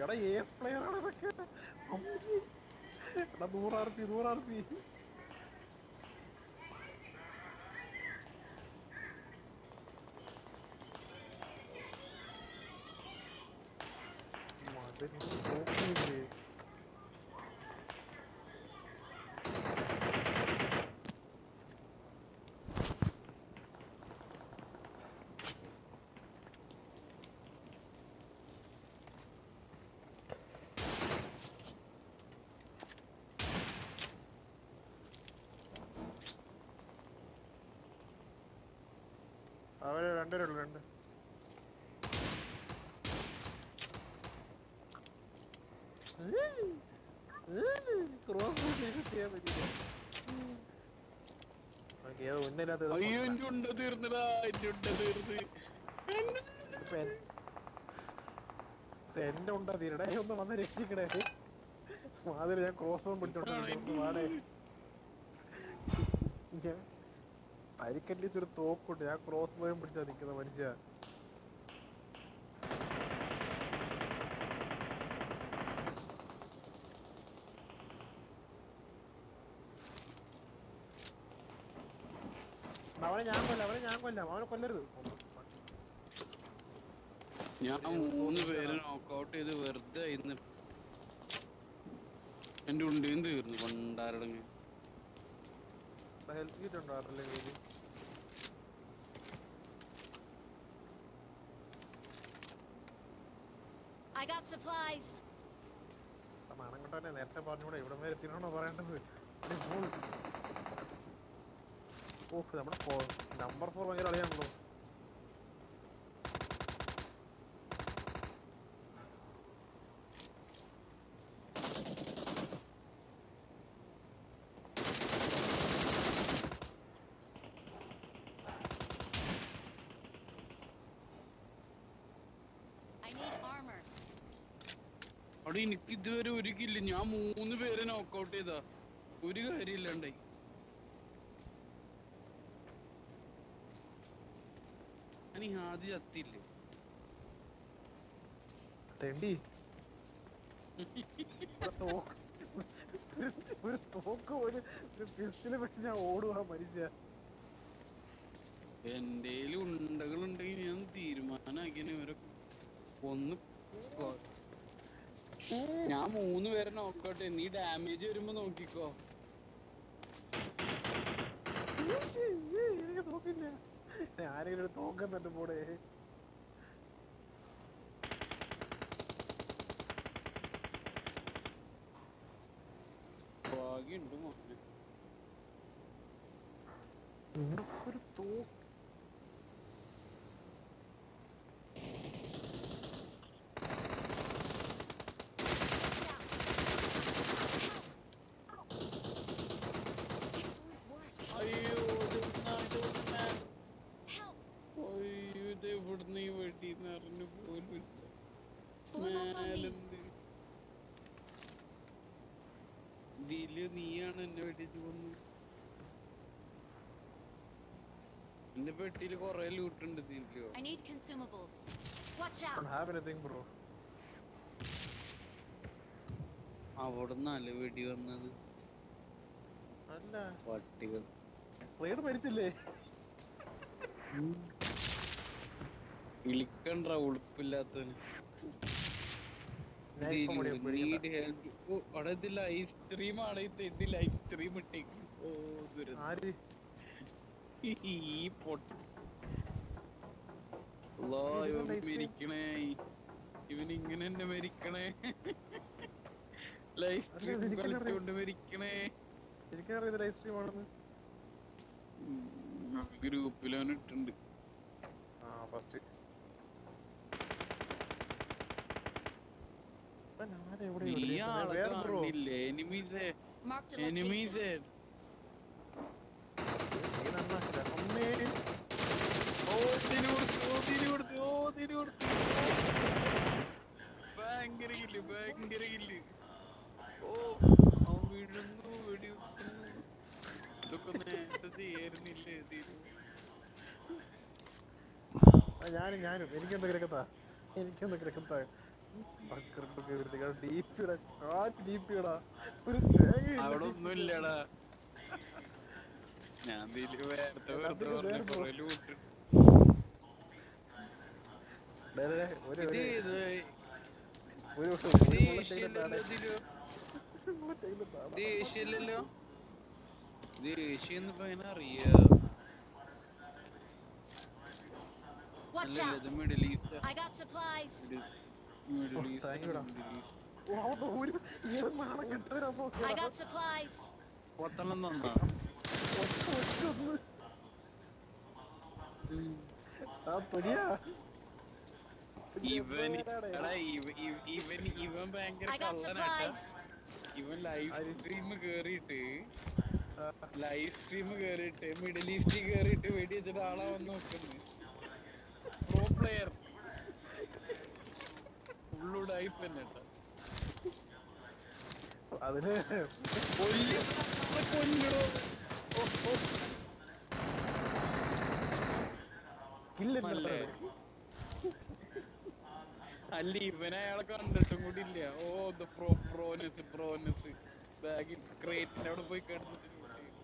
എടാ S player ആണ് ഇതൊക്കെ. എടാ നൂറ് ആർ പി നൂറ് ആർ പി അവർ രണ്ടുപേരുള്ളു രണ്ട്. എന്റെ ഉണ്ട തീരടേ ഒന്ന് വന്ന് രക്ഷിക്കണേ. മാതിരി ഞാൻ ക്രോസ് പിടിച്ചോണ്ട് വാടേ ഞാൻ പരിക്കറ്റീസ് ഒരു തോക്കുണ്ട്. ഞാൻ ക്രോസ് ബോയും പിടിച്ചാ നിൽക്കുന്ന മനുഷ്യ. അവനെ ഞാൻ കൊല്ലാം അവനെ ഞാൻ കൊല്ലാം. അവനെ കൊല്ലരുത്. ഞാൻ മൂന്ന് പേരെ നോക്കൗട്ട് ചെയ്ത് വെറുതെ ഇന്ന് എന്റെ ഉണ്ടിയും തീർന്നു. പണ്ടാരടങ്ങി. ഹെൽത്ത് കിറ്റ് ഉണ്ടോ ആരുടെ കയ്യിൽ? I got supplies. മണം കൊണ്ടന്നെ നേരത്തെ പറഞ്ഞൂടെ ഇവിടെ വരെ എത്തിനാണോ പറയേണ്ടത്. ഓഹ് നമ്മുടെ നമ്പർ ഫോർ ഭയങ്കര കളിയാണല്ലോ I need armor. അവിടെ എനിക്ക് ഇതുവരെ ഒരു കില്ല ഞാൻ മൂന്ന് പേരെ നോക്കൗട്ട് ചെയ്താ. ഒരു കാര്യമില്ലാണ്ടേ. ഞാൻ ഈ ആദ്യം ചത്തില്ലേ? തെണ്ടി. ഒരു- തോക്ക്. ഒരു ഒരു പിസ്റ്റൽ വെച്ച് ഞാൻ ഓടുവാ മരിച്ച എന്റെ ഉണ്ടകളുണ്ടെങ്കിൽ ഞാൻ തീരുമാനാക്കിയ ഇവരെ ഒന്ന് ഞാൻ മൂന്ന് പേരെ നോക്കട്ടെ നീ ഡാമേജ് വരുമ്പോ നോക്കിക്കോ. നോക്കില്ല ആരെങ്കിലും ഒരു തോക്കുന്നുണ്ട് പോടെ ഭാഗ്യണ്ട് മോനെ. ഒരു തോക്ക് എന്റെ പെട്ടിയിൽ കൊറേ ലൂട്ടുണ്ട് ഇതിലോ I need consumables. Watch don't out. have anything bro? അവിടുന്നല്ല വെടി വന്നത്? അല്ല. പട്ടികൾ. റെയ്ഡ് മരിച്ചില്ലേ? വിളിക്കണ്ട ഉളുപ്പില്ലാത്തവന്. ഞാൻ ഇപ്പൊ മുടി നീഡ് ഹെൽപ്പ് ഓ അവിടെ ഇത് ലൈവ് സ്ട്രീം ആണ് ഈ ഇത് ലൈവ് സ്ട്രീം ഇട്ടേക്ക്. ഓ ദുരന്തം. ആര്? ഈ പൊട്ടി. മരിക്കണേ ഇവൻ ഇങ്ങനെ തന്നെ മരിക്കണേ. ലൈഫ്. കളിച്ചോണ്ട് മരിക്കണേ. എനിക്കറിയത് ലൈഫ് ലൈവ് സ്ട്രീം ആണെന്ന്. ഗ്രൂപ്പിൽ അവൻ ഇട്ടുണ്ട്. ആ ഫസ്റ്റ് എനിമീസ്. എനിമീസേ അമ്മേ ഓ തിരി കൊടുത്തു ഓ തിരി കൊടുത്തു ഓ തിരി കൊടുത്തു ഭയങ്കര കില്ല് ഭയങ്കര കില്ല് ഓ അവൻ വീഴുന്നു വെടിവെക്കുന്നു. ഇതൊക്കെ നേരത്തെ ചെയ്യായിരുന്നില്ലേ തിരു ആ, ഞാനും ഞാനും. എനിക്കൊന്ന് കിടക്കത്താ എനിക്കൊന്ന് കിടക്കത്താ അവിടെ ഒന്നും ഇല്ലടാ ഞാൻ വേറെ കൊറേ അറിയാ? Watch out! I got supplies. I got supplies. പൊത്തണം തന്നാ? ഒറ്റ ഒറ്റ ആ തൊലിയാ. ഇവൻ ഇവൻ ഇവൻ ഭയങ്കര I got കള്ളനാട്ടാ. ഇവൻ ലൈവ് സ്ട്രീം കേറിയിട്ട് ലൈവ് സ്ട്രീം കേറിയിട്ട് മിഡിൽ ഈസ്റ്റിൽ കേറിയിട്ട് വെടി വെച്ചിട്ട് ആളാ വന്ന് നോക്കുന്നു. പ്രോ പ്ലെയർ ഉള്ളുടായി തന്നെ. അതിന് കൊല്ലും, നമ്മളെ ഓ, ഓ. കില്ലില്ല? അല്ല ഇവനെ അയാളെ കണ്ടിട്ടും കൂടി ഇല്ല. ഓ പ്രോ പ്രോനസ് പ്രോനസ് ബാഗിൽ ക്രേറ്റിന്റെ അവിടെ പോയി കിടന്നിട്ട് loot ചെയ്യും.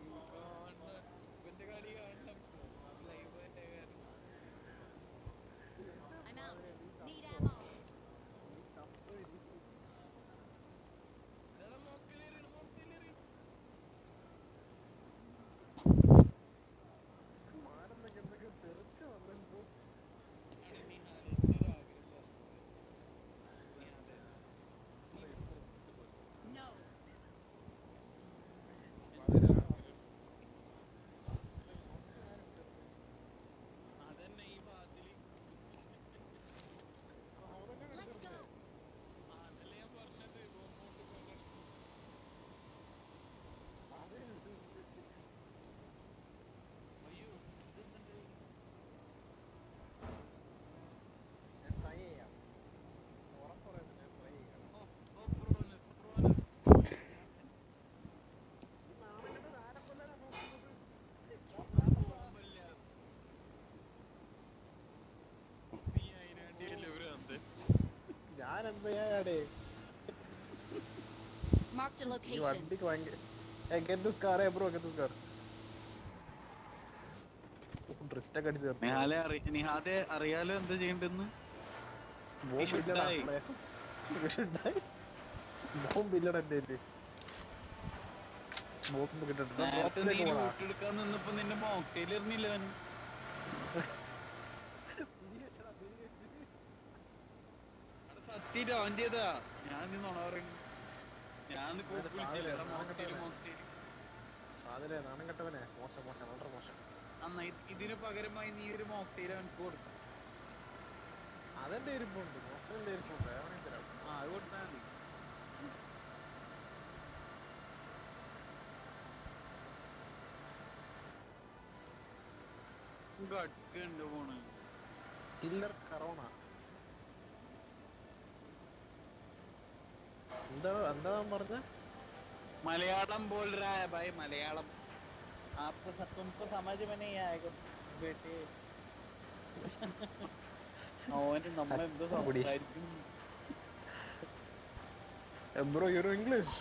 ഈ കാണണം. ഇവന്റെ കളി കാണണം ലൈവ് ആയിട്ട് കാരണം I'm out. Need ammo. ഇതാ മോക്കിലേറിയാണ്, മോക്കിലേറിയാണ്. മാറുന്നൊക്കെ എന്തൊക്കെ തെറിച്ച് വന്നെന്തോ. ആണ് നിഹാലിന്റെ ഒരു ആഗ്രഹം നിഹാലെ. No. അതന്നെ ഈ വാതിൽ Let's go. അതല്ലേ ഞാൻ പറഞ്ഞത് റൂമോട്ട് കൊല്ലണം അയ്യോ ഇതെന്തുണ്ട് ഞാൻ try ചെയ്യാം. ഉറപ്പ് പറയുന്നില്ല, ഞാൻ try ചെയ്യാം. ഓ ഓ പ്രോനസ് പ്രോനസ് ഈ നാണക്കെട്ടൻ ആരെ കൊല്ലാനാ നോക്കുന്നത്? ബോംബല്ല നീ അതിനാണ്ടിയല്ലേ ഭ്രാന്തൻ ഞാൻ എന്ത് ചെയ്യാനാടേ Marked a location. വണ്ടിക്ക് ഭയങ്കര hey get this car hey bro get this car drift ഒക്കെ അടിച്ചു. നിഹാലെ നിഹാദെ അറിയാലോ എന്താ ചെയ്യണ്ടെന്ന് ബോംബ് should ഇല്ലടാ die. നമ്മളെ. We should die. ബോംബ് ഇല്ലടാ എന്റെ കയ്യിൽ. ബോംബ് കിട്ടട്ടെ നിന്നെ നേരത്തെ നീ ബോംബിലേക്ക് പോണാ. ലൂട്ട് എടുക്കാൻ നിന്നപ്പോ നിന്റെ മോക്ടെയിൽ എറിഞ്ഞില്ല അവൻ അവന്റേതാ ഞാൻ നീ ഉണവറിങ് ഞാൻ സാധനെ നാണം കെട്ടവനെ മോശം മോശം വളരെ മോശം അന്നാ ഇത് ഇതിന് പകരമായി നീ ഒരു മോക്ടെയിൽ അവനക്ക് കൊടുക്കും അതെന്റെ ഇരിപ്പുണ്ട് മോശത്തിന്റെ ഇരിപ്പുണ്ട് തരാം ആ അത് കൊടുത്താൽ മതി ഗട്ട് ഉണ്ട് പോണ് കില്ലർ കറോണ എന്താ എന്താ ഞാൻ പറഞ്ഞ मलयालम बोल रहा है भाई मलयालम आपको सब तुमको समझ में नहीं आएगा बेटे അവന് നമ്മളെന്തോ അപ്പടി. സംസാരിക്കും ബ്രോ യു ഇംഗ്ലീഷ്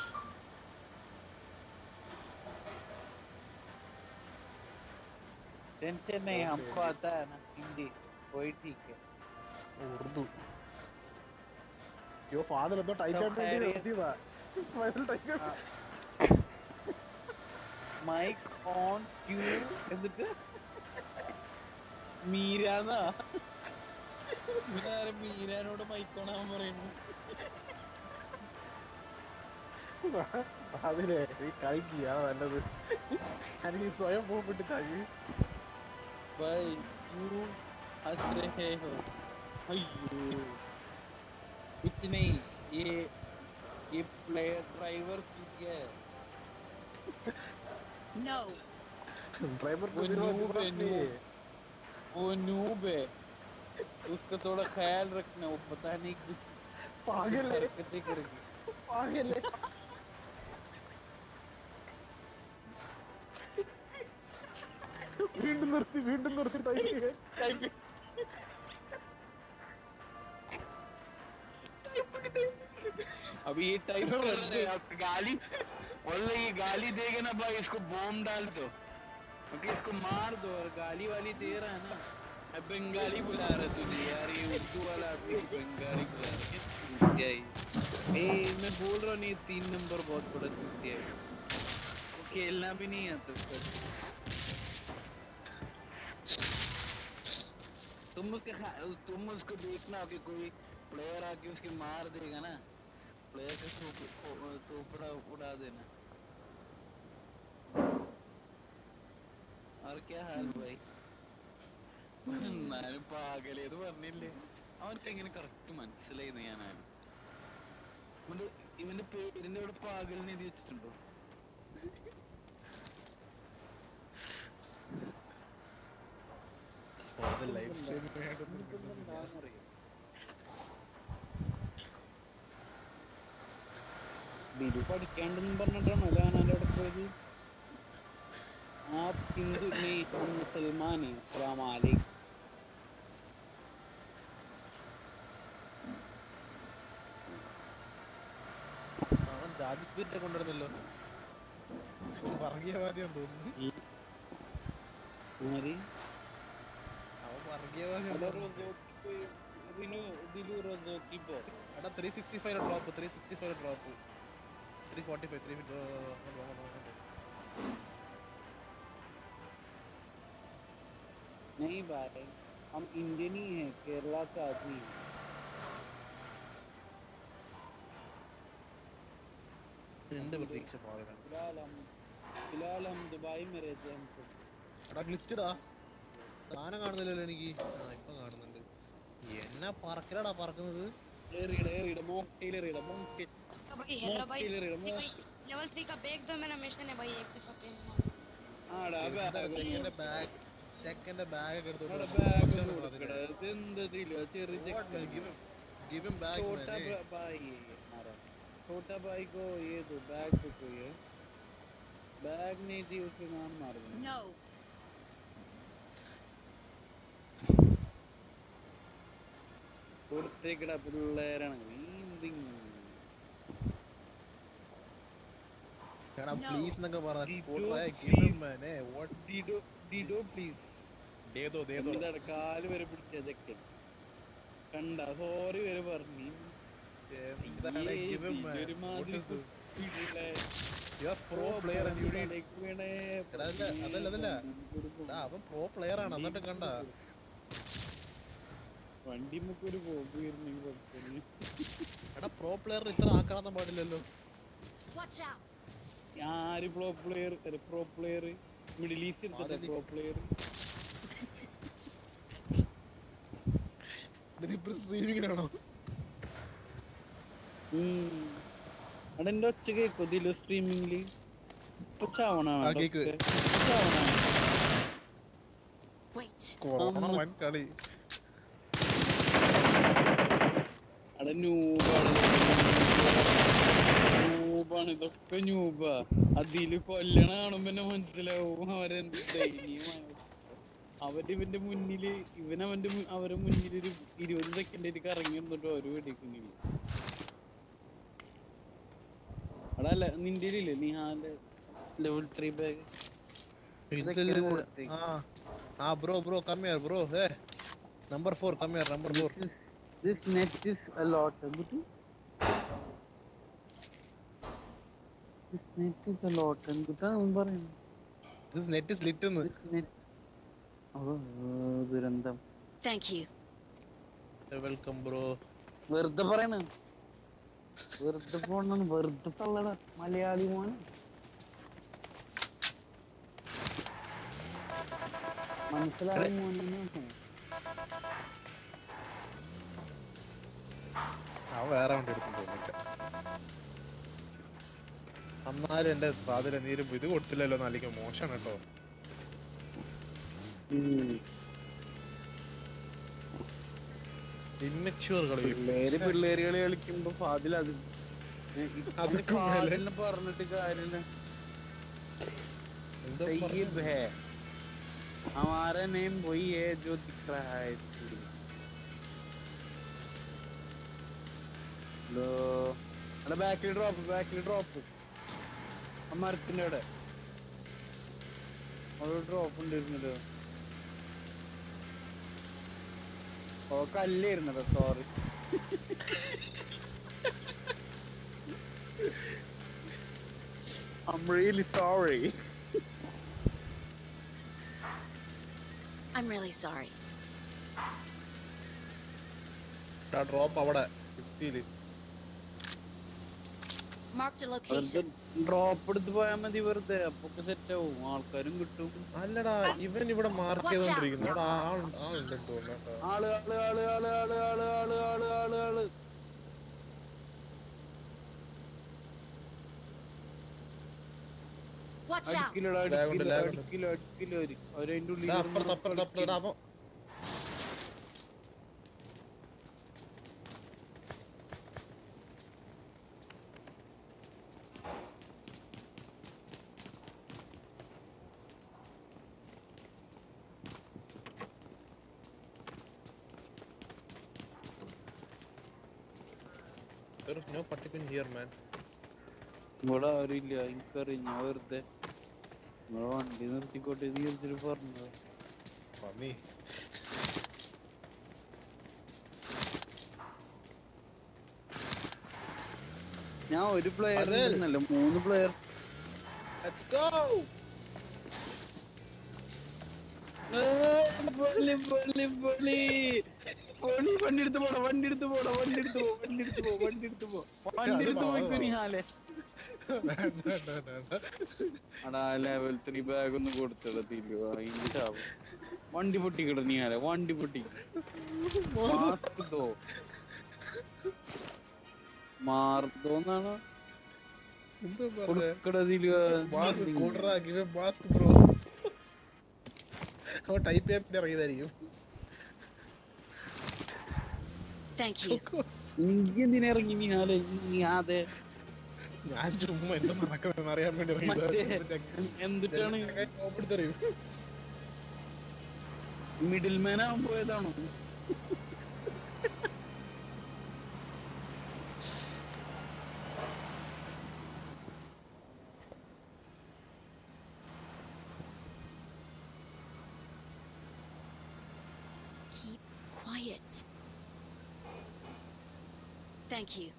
टेंशन नहीं Okay. हमको आता है ना हिंदी कोई ठीक है ഉറുദു യോ ഫാദർ എന്തോ ടൈറ്റാൻ വേണ്ടി നിർത്തിയതാ ഫൈനൽ ടൈറ്റാൻ മൈക്ക് ഓൺ ക്യൂ എന്നിട്ട് മീരാന്നാ. ഇവനാരും മീരാനോട് മൈക്ക് ഓൺ ആവാൻ പറയുന്നു അതിനെ ഈ കഴിക്കുക നല്ലത്. അല്ലെങ്കിൽ സ്വയം പോയിട്ട് കഴി ബൈ യു അത്രേ അയ്യോ. कुछ नहीं ये ये प्लेयर ड्राइवर सीख गया है No. ഡ്രൈവർ वो noob है noob वो नूब है उसका थोड़ा ख्याल रखना वो पता नहीं कुछ कुछ പാകല്ലേ हरकतें करेगी വീണ്ടും നിർത്തി വീണ്ടും നിർത്തി ടൈപ്പ് ചെയ്യാൻ अभी ये टाइप कर रहे हैं आप गाली बोले ये गाली देगा ना भाई इसको बॉम्ब डाल दो। क्योंकि इसको मार दो और गाली वाली दे रहा है ना। अब बंगाली बुला रहा तुझे यार ये उर्दू वाला आदमी बंगाली बुला रहा है। ए मैं बोल रहा हूँ तीन नंबर बहुत बड़ा चूतिया है। वो खेलना भी नहीं आता उसका तुम उसके तुम उसको देखना कि कोई प्लेयर आके उसके मार देगा ना। प्लेयर का तो तो उड़ा उड़ा देना और क्या हाल भाई എന്നാലും പാകലേത് പറഞ്ഞില്ലേ അവർക്ക് എങ്ങനെ കറക്റ്റ് മനസ്സിലായി ഞാനാണ് ഇവന്റെ ഇവന്റെ പേരിന്റെ അവിടെ പാകലിന് എഴുതി വെച്ചിട്ടുണ്ടോ ലൈവ് സ്ട്രീം ബിലു പഠിക്കാണ്ടെന്നും പറഞ്ഞിട്ടാണ് ലാനാന്റെ അവിടെ പോയത്. ആ ഹിന്ദു സൽമാൻ അസ്സാം അലൈക്കും. ജാതി സ്പിരിറ്റ് കൊണ്ടുവരുന്നല്ലോ. വർഗീയവാദിയാന്ന് തോന്നുന്നു. അവൻ വർഗീയവാദിയാണ് drop three sixty five drop three forty five three नहीं भाई हम इंडियन ही हैं केरला का आदमी हैं। എന്റെ പ്രതീക്ഷ പാകലാണ് फिलहाल हम फिलहाल हम दुबई में रहते हैं हम सब എടാ ഗ്ലിച്ചടാ സാധനം കാണുന്നില്ലല്ലോ എനിക്ക് ആ ഇപ്പൊ കാണുന്നുണ്ട് എന്നാ പറക്കലടാ പറക്കുന്നത് एरिडा एरिडा मॉकटेल एरिडा मॉकटेल तो भाई हेलो भाई मॉकटेल एरिडा ये मॉक भाई लेवल 3 का बैग दो मैंने मिशन है भाई एक दफा पे ആടാ ബാഗ് ചെക്കന്റെ ബാഗ് ചെക്കന്റെ ബാഗ് ഒക്കെ എടുത്തോണ്ട് ആടാ വന്നു. ബാഗ് ഭക്ഷണം ഒന്ന് അതിന്. കൊടുക്കടാ ഇതെന്തതില്ല ചെറിയ What? ചെക്കൻ Give him- give him bag, छोटा man. बा- भाई है हमारा छोटा भाई को ये दो बैग को कोई है बैग नहीं दी उसके नाम मार देना No. കൊടുത്തേക്കടാ പിള്ളേരാണ് നീന്തിങ് എടാ. പ്ലീസ് എന്നൊക്കെ പറഞ്ഞ കാൽ വരെ പിടിച്ച ചെക്കൻ കണ്ട സോറി വരെ പറഞ്ഞു. അവൻ pro player ആണ് എന്നിട്ട് കണ്ട. വണ്ടി ഒരു എടാ പ്രോ player ഇത്ര ആക്രാന്തം പാടില്ലല്ലോ. Watch out. ആര് pro player pro player middle east pro player സ്ട്രീമിങ്ങിനാണോ അവിടെ എന്റെ ഒച്ച കേക്കോ. സ്ട്രീമിംഗിൽ ഇപ്പൊ അമ്മ. കളി അട ന്യൂബാണ്. ന്യൂബാണ് ഇതൊക്കെ ന്യൂബാ. അതിൽ കൊല്ലണ കാണുമ്പോ തന്നെ മനസ്സിലാവും അവരെന്ത് ദയനീയമായ അവർ ഇവന്റെ മുന്നിൽ ഇവൻ അവന്റെ മു- അവരെ മുന്നിൽ ഒരു ഇരുപത് സെക്കൻഡ് ആയിട്ട് കറങ്ങി വന്നിട്ട് ഒരു വെടിക്കുന്നില്ല അവിടെ അല്ല നിന്റെ ഇല്ലേ നിഹാന്റെ level three bag ah ah bro bro come here bro hey number 4 come here number 4 this net is a lot എന്തുട്ട് this net is a lot എന്തുട്ടാ അവൻ പറയുന്നത് ദിസ് നെറ്റ് ഇസ് ലിറ്റ് എന്ന് This net- ഓ ദുരന്തം. Thank you. Welcome bro വെറുതെ പറയണ. വെറുതെ പോണെന്ന് വെറുതെ തള്ളട. മലയാളി മോൻ മനസ്സിലായി മോനെ അവൻ വേറെ വണ്ടി എടുത്തു. എന്നാലും എന്റെ ഫാദർ നീര് ഇത് കൊടുത്തില്ലല്ലോ നാലിക്ക് മോശമാണ് കേട്ടോ ഇമ്മച്യൂർ കളി പിള്ളേര് പിള്ളേര് കളി കളിക്കുമ്പോ ഫാദിൽ അത് അതൊക്കെ മേലെ. പറഞ്ഞിട്ട് കാര്യമില്ല എന്തോ സയ്യിബ് പറഞ്ഞു. ഹേ हमारा नेम वही है जो दिख रहा है इसलिए ഹലോ അവിടെ ബാക്കിൽ ഡ്രോപ്പ് ബാക്കിൽ ഡ്രോപ്പ് ആ മരത്തിന്റെ അവിടെ അവിടെ ഡ്രോപ്പ് ഉണ്ടായിരുന്നല്ലോ ഓ കല്ലായിരുന്നല്ലോ sorry I'm really sorry. I'm really sorry. Drop അവിടെ സിക്സ്റ്റിയിൽ A വെറുതെ ഡ്രോപ്പ് എടുത്ത് പോയാൽ മതി വെറുതെ. അപ്പൊക്കെ സെറ്റ് ആവും. ആൾക്കാരും കിട്ടും. അല്ലടാ ഇവൻ ഇവിടെ മാർക്ക് Watch out. ചെയ്തോണ്ടിരിക്കുന്നു. ആൾ ആൾ ആൾ ആൾ ആൾ ആൾ ആൾ ആൾ ആൾ ആൾ. Watch out. അടിക്കിലോ Lag ഉണ്ട്, അടിക്കിലോ lag ഉണ്ട്. അടിക്കിലോ അടിക്കിലോ അവർ അവരതിന്റെ ഉള്ളിൽ ദാ ഇരുന്ന് അപ്പുറത്ത് അപ്പുറത്ത് അപ്പുറത്ത് ദാ അപ്പൊ There is no particle here, man. ഇവിടെ ആരുമില്ല എനിക്കറിയാം ഞാൻ വെറുതെ നിങ്ങളെ വണ്ടി നിർത്തിക്കോട്ടെ നീ എന്തിനു പറഞ്ഞത് മമ്മി ഞാൻ ഒരു പ്ലെയർ അതെ. മൂന്ന് പ്ലെയർ Let's go! പൊളി പൊളി പൊളി വണ്ടി എടുത്ത് പോടാ വണ്ടി എടുത്ത് പോടാ വണ്ടി എടുത്ത് പോ വണ്ടി എടുത്ത് പോ. വണ്ടി എടുത്ത് പോ വണ്ടി എടുത്ത് പോയിക്കോ നിഹാലെ അടാ ലെവൽ ത്രീ ബാഗ് ഒന്ന് കൊടുത്തടാ തിരുവ. വണ്ടി പൊട്ടി നിഹാലെ വണ്ടി പൊട്ടി. മാസ്ക് ദോ മാർദോന്നാണോ എന്താ പറയാ മാസ്ക് ബ്രോ ടൈപ്പ് ആപ്പിന്റെ ഇറങ്ങിയതായിരിക്കും എന്തിനിറങ്ങി നീ ആലെ നീ ആതെ ഞാൻ ചുമ്മാ എന്താ നടക്കണമെന്ന് അറിയാൻ വേണ്ടി എന്തിട്ടാണ്? എടുത്തറിയൂ മിഡിൽമാനാവാൻ പോയതാണോ? Thank you.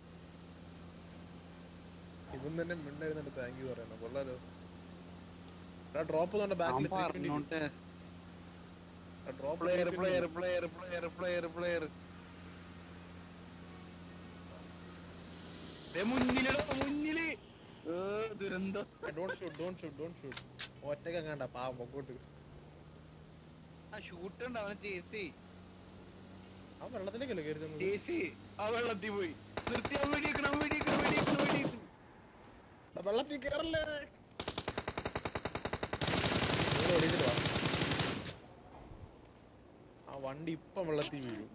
ഇവൻ തന്നെ മിണ്ടായിരുന്നിട്ട് താങ്ക് യു പറയണം കൊള്ളാലോ. ഡ്രോപ്പ് തന്നെ ബാക്കിൽ drop player player player player player player മുന്നിലോ മുന്നിൽ. ഏ, ദുരന്തം. Don't shoot don't shoot don't shoot ഒറ്റയ്ക്ക് അങ്ങാണ്ട പാവം പൊക്കോട്ട്. ആ ഷൂട്ട് ഉണ്ട് അവനെ ചേസി ആ വെള്ളത്തിലേക്കല്ലേ കയറി ചേസി ആ വെള്ളത്തിൽ പോയി. വെള്ളത്തിൽ കേറല്ലേ? ആ വണ്ടി ഇപ്പൊ വെള്ളത്തിൽ വീഴും.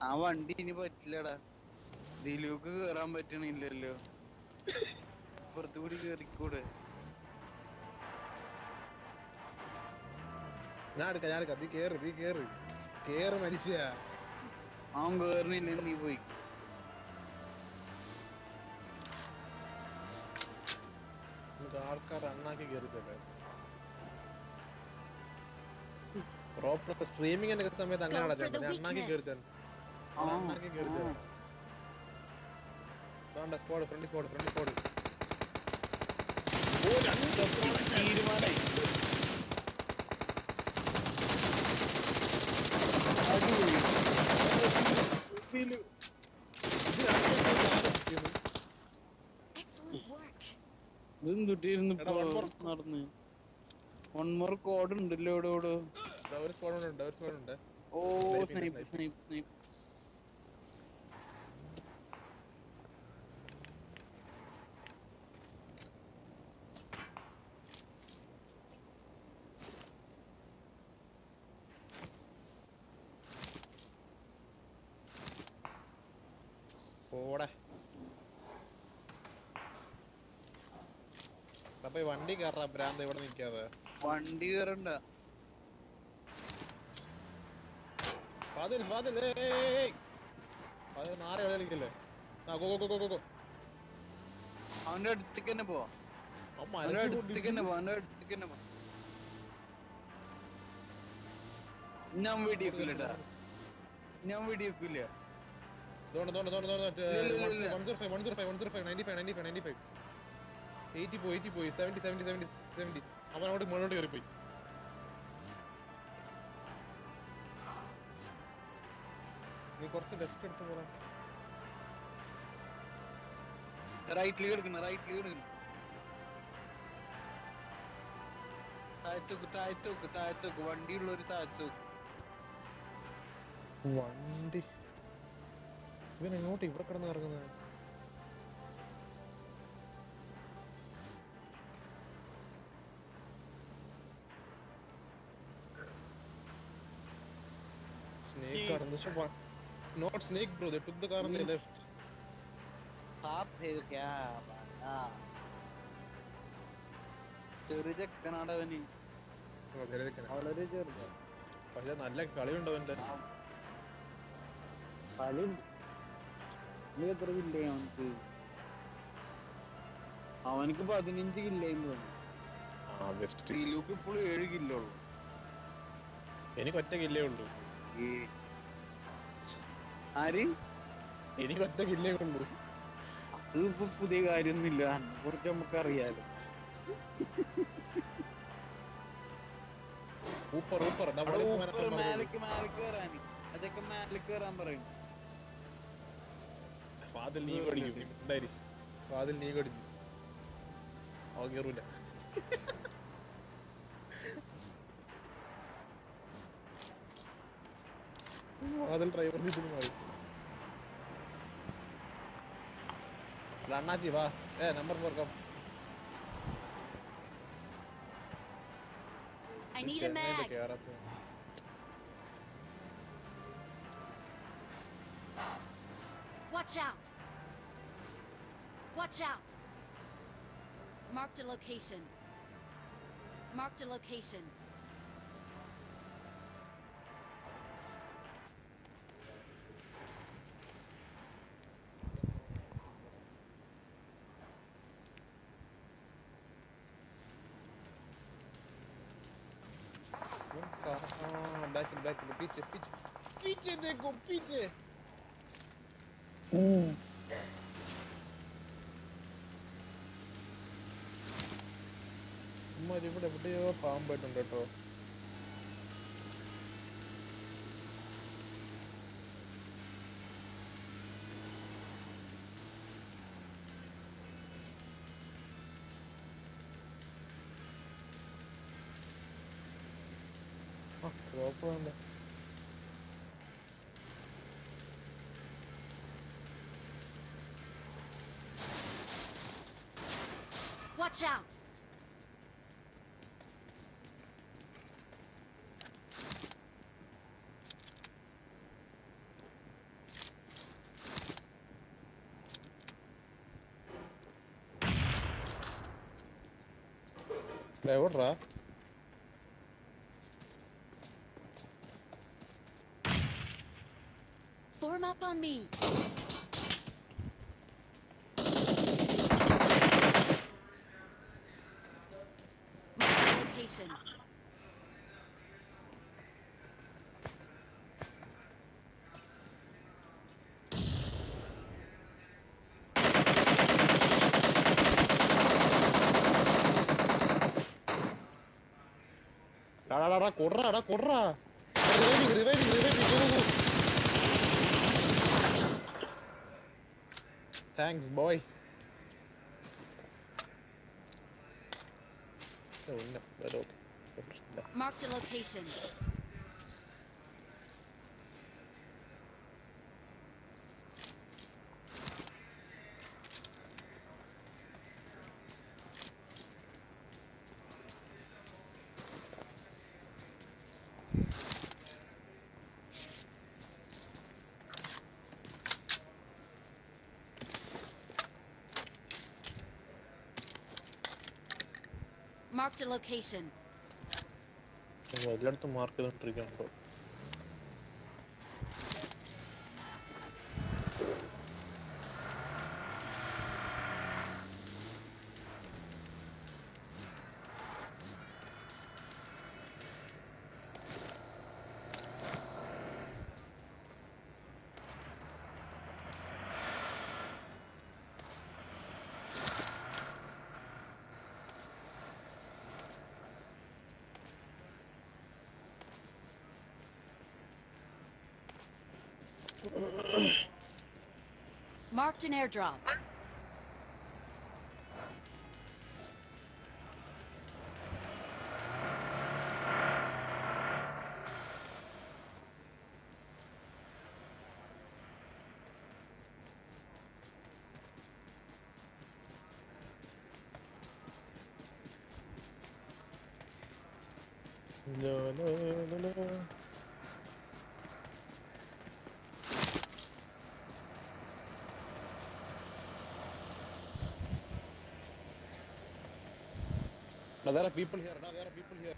ആ വണ്ടി ഇനി പറ്റില്ലടാ. ദിലൂക്ക് കേറാൻ പറ്റണില്ലല്ലോ. പുറത്തുകൂടി കേറിക്കൂടെ? ഞാൻ എടുക്കാം ഞാൻ എടുക്കാം നീ കേറ് നീ കേറ്. കേറ് മരിച്ച അവൻ കേറണില്ല നീ പോയി. നമുക്ക് ആൾക്കാർ അണ്ണാക്കി കയറിച്ചല്ലേ പ്രോപ്പർ സ്ട്രീമിങ്ങിന്റെ സമയത്ത് അങ്ങനെ ഞാൻ അടച്ചാൽ അണ്ണാക്കി. കയറിച്ചാൽ ആ, അണ്ണാക്കി കയറിച്ചാൽ. വേണ്ട spot front spot front spot തീരുമാനായി Dilu Excellent ഇതെന്തുട്ടിരുന്നു നടന്ന്? വൺ മോർ കോഡ് ഉണ്ടല്ലോ ഇവിടെ ഓ സ്നൈപ്പ് സ്നൈപ്പ് സ്നൈപ്പ് അപ്പൊ വണ്ടി കയറാ ഭ്രാന്ത് ഇവിടെ നിക്കാതെ വണ്ടി കയറണ്ട ഫാദിൽ ഫാദിൽ ഫാദിൽ നാരെ കളിക്കല്ലേ അവന്റെ അടുത്തേക്ക് തന്നെ പോവാ. അവന്റെ അടുത്തേക്ക് തന്നെ പോവാ അവന്റെ അടുത്തേക്ക് തന്നെ പോവാ. ഞാൻ വെടിവെക്കൂലട്ടാ ഞാൻ വെടിവെക്കൂല ദോണ്ട് ദോണ്ട് ദോണ്ട് ദോണ്ട് ഇല്ല, ഇല്ല, ഇല്ല. 105 105 105 95 95 95 80 പോയി 80 പോയി. 70 70 70 70 അവൻ അങ്ങോട്ട് മുകളിലോട്ട് കയറി പോയി നീ കുറച്ച് ലെഫ്റ്റ് എടുത്ത് പോരാ റൈറ്റിൽ കിടക്കണം എടുക്കണം കിടക്കണം താഴത്തോക്ക് താഴത്തോക്ക് വണ്ടി വണ്ടിയുള്ളൊരു താഴത്തോക്ക്. വണ്ടി. ഇവൻ എങ്ങോട്ട് ഇവിടെ കിടന്ന് ഇറങ്ങുന്നത് സ്നേക്ക് ആണ് not snake bro they took the car on the left. പക്ഷെ നല്ല കളിയുണ്ട് അവന്റെ കളി എത്ര കില്ലേ അവനക്ക്? അവനക്ക് പതിനഞ്ച് കില്ലേന്ന് തോന്നുന്നു. ഇപ്പോഴും ഏഴ് കില്ലോ ഉള്ളു. എനിക്ക് ഒറ്റ കില്ലേ ഉള്ളൂ. ആര്? എനിക്ക് ഒറ്റ കില്ലേ ഉള്ളൂ. അതിപ്പോ പുതിയ കാര്യമൊന്നുമില്ല. കുറിച്ച് നമുക്ക് അറിയാലോ ഊപ്പർ ഊപ്പർ മേലേക്ക് മേലേക്ക് കയറാൻ അതൊക്കെ മേലേക്ക് കയറാൻ പറയും. ഫാദിൽ നീ കടിക്കും. ഫാദിൽ നീ കടിച്ചു. അവൻ കേറൂല. ഫാദിൽ ഡ്രൈവർ സീറ്റിൽ മാറി എടാ, അണ്ണാച്ചി വാ ഏ number four come I need a mag. കേറാത്ത Watch out. Watch out. Marked a location. Marked a location. Така, а, дайте, дайте, пиче, пиче. Пиче, него, пиче! Mm. ഉമ്മ ഇവിടെ എവിടെയോ പാമ്പായിട്ടുണ്ട് കേട്ടോ ആ ഡ്രോപ്പ് വേണ്ട Watch out. എവിടാ Form me. Mark location. Ahora, ahora, corra, ahora, corra. Revive, revive, revive, Thanks, boy. Oh, no, no, no, no. Marked a location. Marked a location. എല്ലായിടത്തും mark ചെയ്തോണ്ടിരിക്കുന്നുണ്ടോ Marked an airdrop. Now there are people here. Now there are people here.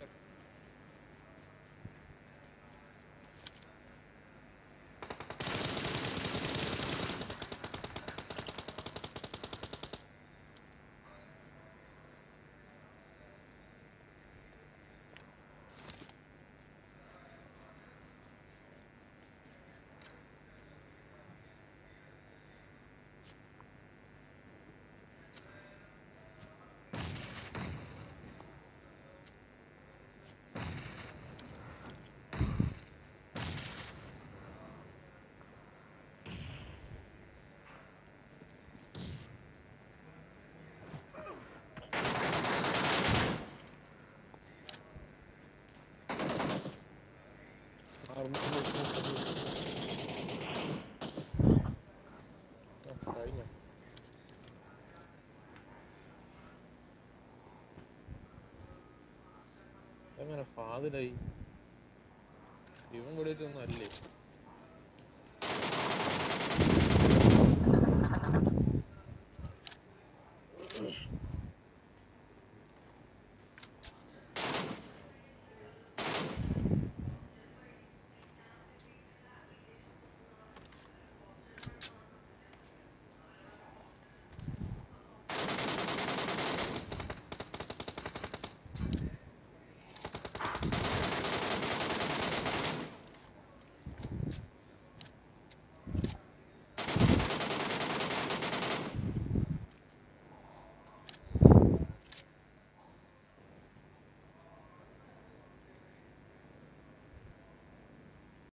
എങ്ങനെ ഫാദിലായി ഇവൻ വിളിച്ചൊന്നും അല്ലേ